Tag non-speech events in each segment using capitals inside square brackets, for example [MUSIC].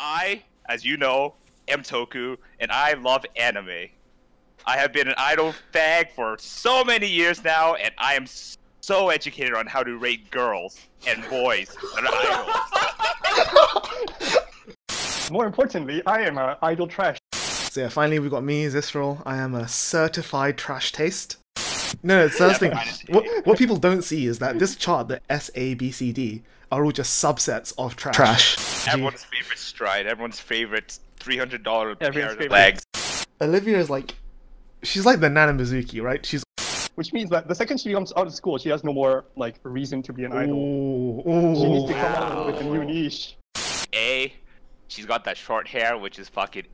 I, as you know, am Toku, and I love anime. I have been an idol fag for so many years now, and I am so educated on how to rate girls and boys that are idols. [LAUGHS] More importantly, I am an idol trash. So yeah, finally we got me, Zistral. I am a certified trash taste. No, it's the thing. What, what people don't see is that this chart, the S, A, B, C, D, are all just subsets of trash. Trash. Everyone's favorite stride. Everyone's favorite three hundred dollar pair of legs. Olivia is like, she's like the Nana Mizuki, right? She's Which means that the second she comes out of school, she has no more like reason to be an idol. ooh, She needs to ooh. come out with a new niche. A, she's got that short hair, which is fucking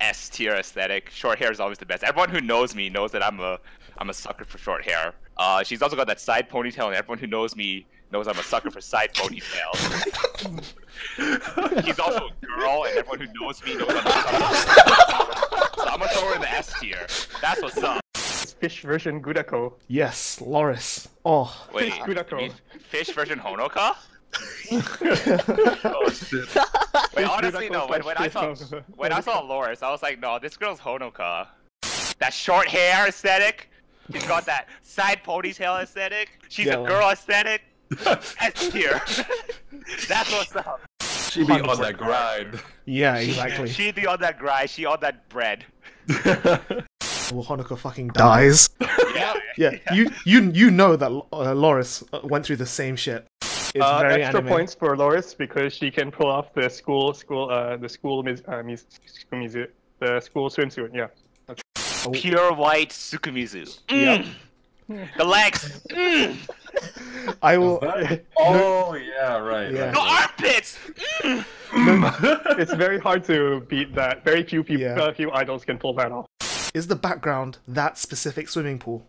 S tier aesthetic. Short hair is always the best. Everyone who knows me knows that I'm a I'm a sucker for short hair. Uh, she's also got that side ponytail, and everyone who knows me knows I'm a sucker for side ponytails. [LAUGHS] she's also a girl, and everyone who knows me knows I'm a so I'm gonna throw her in the S tier. That's what's up. Fish version Gudako. Yes, Loris. Oh, Wait, Fish Gudako. fish version Honoka? [LAUGHS] Oh shit. Wait, Fish honestly, Gudako no. When, when I saw when I saw Loris, I was like, no, this girl's Honoka. That short hair aesthetic. She's got that side ponytail aesthetic. She's Yeah, a girl aesthetic. S tier. [LAUGHS] That's what's up. She be on that grind. yeah, exactly. She be on that grind. She on that bread. Well, Honoka fucking dies. [LAUGHS] Yeah. Yeah, you you you know that uh, Loris uh, went through the same shit. It's Uh, very extra anime. points for Loris because she can pull off the school school uh the school mis- uh, mis- school the school swimsuit. Yeah. Pure white Sukumizu. Yep. The legs. [LAUGHS] Mm. I will. oh yeah, right. Yeah. The right. armpits. it's very hard to beat that. Very few people, Yeah. uh, few idols can pull that off. Is the background that specific swimming pool?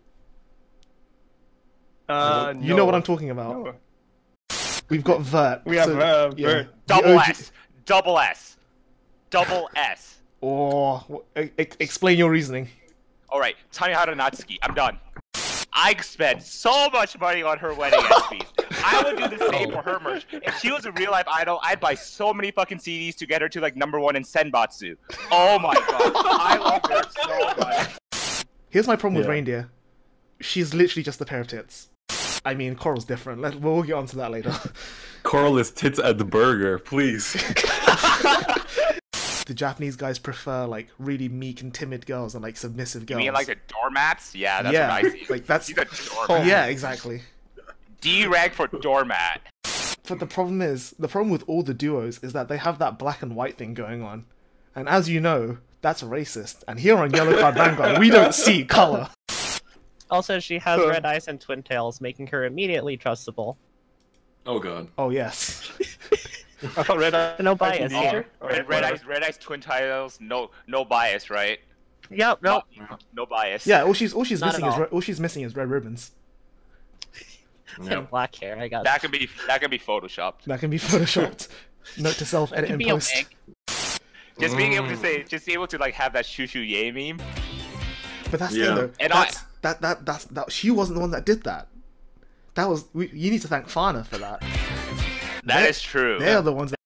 Uh, You know what. I'm talking about. No. We've got Vert. We have so- uh. Vert. The Double OG S. Double S. Double S. Or wh- e- e- explain your reasoning. Alright, Tanihara Natsuki, I'm done. I spent so much money on her wedding [LAUGHS] SPs. I would do the same oh. for her merch. If she was a real life idol, I'd buy so many fucking CDs to get her to like number one in Senbatsu. Oh my god. I love her so much. Here's my problem with Reindeer. She's literally just a pair of tits. I mean, Coral's different. Let, we'll get onto that later. Coral is tits at the burger, please. [LAUGHS] [LAUGHS] the Japanese guys prefer like really meek and timid girls and like submissive You girls. mean like the doormats? Yeah, that's yeah, what I see. [LAUGHS] like that's [LAUGHS] She's a doormat. yeah, exactly. D rank for doormat. But the problem is, the problem with all the duos is that they have that black and white thing going on, and as you know, that's racist. And here on Yellow Card Vanguard, [LAUGHS] we don't see color. Also, she has red eyes and twin tails, making her immediately trustable. Oh god. Oh yes, I thought Red Eye. No bias ITV. here. Oh, Red, red eyes, red eyes, twin titles. No, no bias, right? Yep, nope. No bias. yeah. All she's all she's Not missing at is all. she's missing is red ribbons. [LAUGHS] And black hair, I got That can be that can be photoshopped. That can be photoshopped. [LAUGHS] Note to self: edit Could and post. wig. Just being able to Mm. say, just be able to like have that shoo yay meme. But that's the Yeah. thing, though. And I- that's, that that that's that. She wasn't the one that did that. That was we, you need to thank Fana for that. That They- is true. They are the ones that.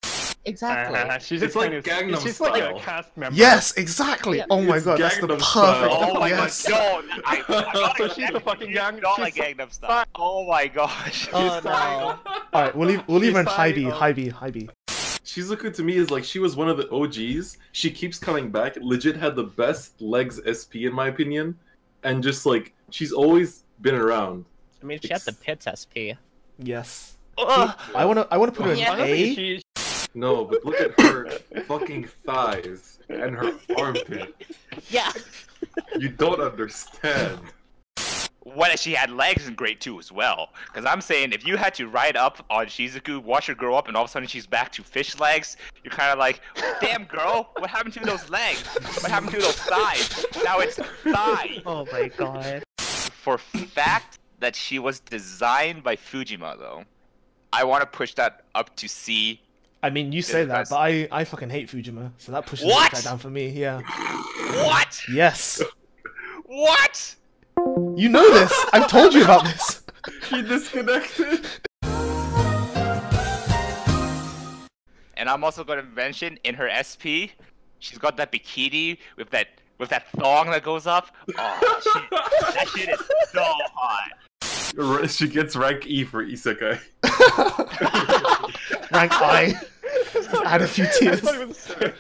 Exactly. Uh, she's It's just like kind of, Gangnam She's like a Style. cast member. Yes, exactly. Yeah. Oh my It's god, that's the perfect. Style. Oh my yes. god, no! I, I'm [LAUGHS] So [LAUGHS] a she's the fucking gang- Not like Gangnam Style. Oh my gosh. Oh no. All right, we'll leave we'll leave her in She's high fine, B, high B, high B. Shizuku to me is like she was one of the OGs. She keeps coming back. Legit had the best legs SP in my opinion, and just like she's always been around. I mean, she had the Pits SP. Yes. Ugh. I wanna I wanna put her in Yeah. I A. she, No, but look at her fucking thighs and her armpit. Yeah. You don't understand. What if she had legs in grade two as well. Because I'm saying if you had to ride up on Shizuku, watch her grow up, and all of a sudden she's back to fish legs, you're kind of like, damn girl, what happened to those legs? What happened to those thighs? Now it's thigh. [LAUGHS] Oh my god. For fact that she was designed by Fujima though, I want to push that up to C. I mean, you say that, but I I fucking hate Fujima, so that pushes What? that down for me. Yeah. What? Yes. What? You know this. I've told you about this. [LAUGHS] He disconnected. and I'm also gonna mention in her SP, she's got that bikini with that with that thong that goes up. Oh, she, that shit is so hot. She gets rank E for isekai. [LAUGHS] Rank I. Add a few tiers. Not even fair.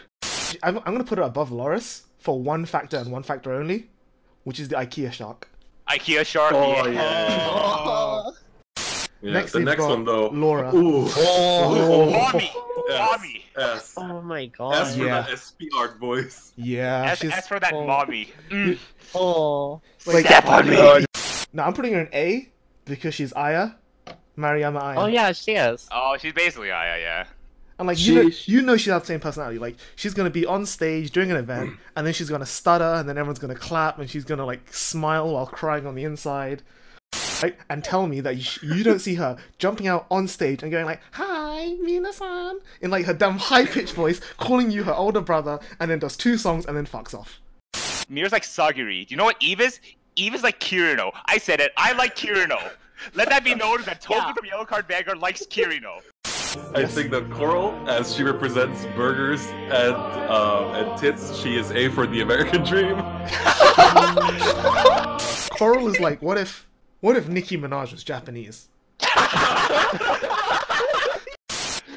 I'm, I'm gonna put her above Loris for one factor and one factor only, which is the IKEA shark. IKEA shark. Oh, yeah. yeah. Oh. Yeah, Next the we've next got one though. Laura. Ooh. Oh. Mommy. S. Mommy. S. Oh my S god. for Yeah. the SP art voice. Yeah, As, she's as for that Oh. mommy. Mm. Oh. like Step on me. Now I'm putting her in A because she's Aya, Maruyama Aya. Oh yeah, she is. Oh, she's basically Aya, yeah. And like you know, She- you know she has the same personality. Like she's gonna be on stage during an event, [CLEARS THROAT] and then she's gonna stutter, and then everyone's gonna clap, and she's gonna like smile while crying on the inside. Right? And tell me that you, you don't see her jumping out on stage and going like, "Hi, Mina-san," in like her damn high pitched voice, calling you her older brother, and then does two songs and then fucks off. Mir's like Sagiri. Do you know what Eve is? Eve is like Kirino. I said it. I like Kirino. Let that be known that Toby Yeah. from Yellow Card Bagger likes Kirino. I think that Coral, as she represents burgers and uh, and tits, she is A for the American dream. [LAUGHS] Coral is like, what if, what if Nicki Minaj was Japanese?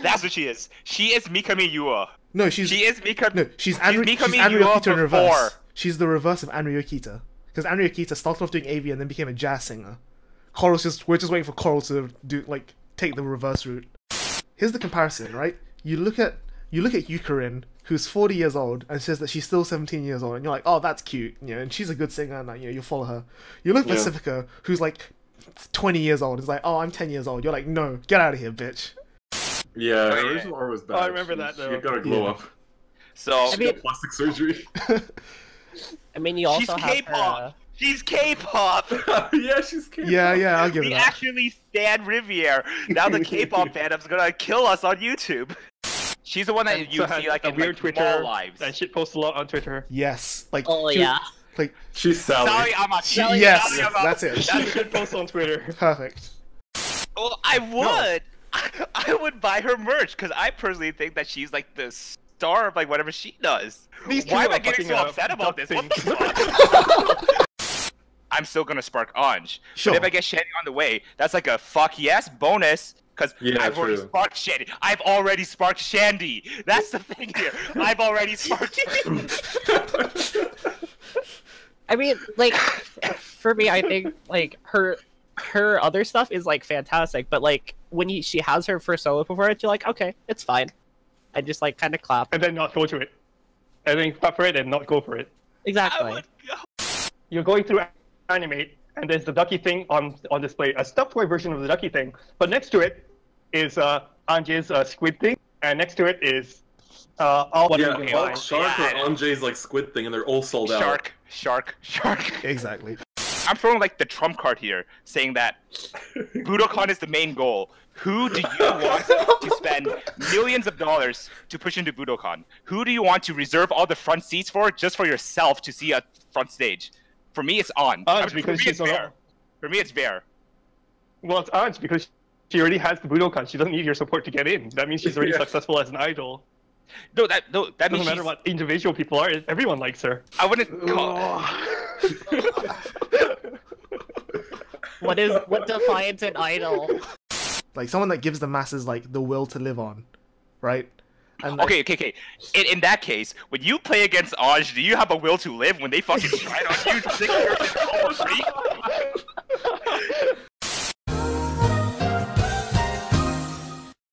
That's what she is. She is Mikami Yua. No, she's She is Mikami. No, she's Anri- she's Mikami Anri Yua Okita in reverse. before. She's the reverse of Anri Okita. Because Anri Okita started off doing AV and then became a jazz singer. Coral's just we're just waiting for Coral to do like take the reverse route. Here's the comparison, right? You look at you look at Yukarin, who's 40 years old, and says that she's still 17 years old, and you're like, oh, that's cute, you know, and she's a good singer, and like, you know, you follow her. You look at Yeah. Pacifica, who's like 20 years old, and is like, oh, I'm 10 years old. You're like, no, get out of here, bitch. Yeah, Oh, her yeah. original art was bad. Oh, I remember She- that, though. She got a glow Yeah. up. So She mean- got plastic surgery. [LAUGHS] I mean, you she's also have her. K-pop. She's K-pop. [LAUGHS] yeah, she's K-pop. Yeah, yeah, I'll give it We that. actually stand Riviere. Now the K-pop [LAUGHS] fandom's gonna kill us on YouTube. She's the one that And you so see like a in weird like, Twitter mall lives. and shit posts a lot on Twitter. Yes, like oh she- yeah. like She's Sally. Sally Ama. Sally yes, Sally Ama. that's it. She shit posts on Twitter. [LAUGHS] Perfect. Well, I would. no. I would buy her merch because I personally think that she's like the star of like whatever she does. These Why two am I getting so fucking, upset about duck this? What the things. fuck? I'm still gonna spark Anj. Sure. But if I get Shandy on the way, that's like a fuck yes bonus. Because Yeah, I've already sparked Shandy. I've already sparked Shandy. That's the thing here. I've already sparked [LAUGHS] I mean, like, for me, I think like her her other stuff is like fantastic, but like when you, she has her first solo performance, you're like, okay, it's fine. I just like kind of clap. and then not go to it. And then clap for it and not go for it. I Exactly. would go. You're going through animate, and there's the ducky thing on on display, a stuffed toy version of the ducky thing. But next to it is uh, Anje's uh, squid thing, and next to it is uh, all what yeah, we can. Shark Yeah. or Anjay's like squid thing, and they're all sold out. Shark, shark, shark. [LAUGHS] Exactly. I'm throwing like the trump card here, saying that Budokan is the main goal. Who do you [LAUGHS] want to spend millions of dollars to push into Budokan? Who do you want to reserve all the front seats for just for yourself to see a front stage? For me, it's on. Anj, I for because me, she's it's on For me, it's fair. Well, it's Anj because she already has the Budokan. She doesn't need your support to get in. That means she's already Yeah. successful as an idol. No, that no, that Doesn't matter she's- what individual people are. Everyone likes her. I wouldn't call. [LAUGHS] What is what defines an idol? Like someone that gives the masses like the will to live on, right? Okay, okay, okay. In, in that case, when you play against Oz, do you have a will to live when they fucking try on you [LAUGHS]